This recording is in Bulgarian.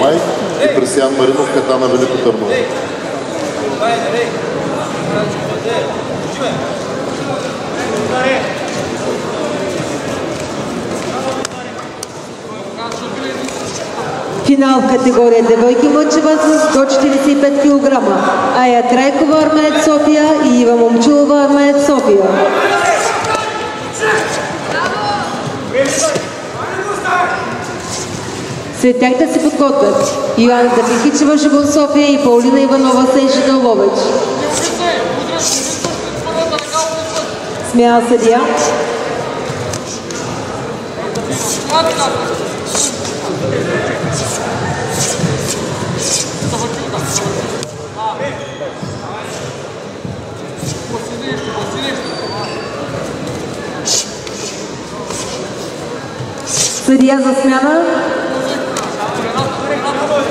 Май и Пресиян Маринов, катана Велико Търново. Финал в категория девойки мъче възраст до 45 кг. Ая Трайкова Армеец София и Ива Момчулова Армеец София. След тях да се подготвят Йоанна Дъбихичева Живон София и Паулина Иванова Сенжида Ловеч. Смяна съдия. Съдия за смяна.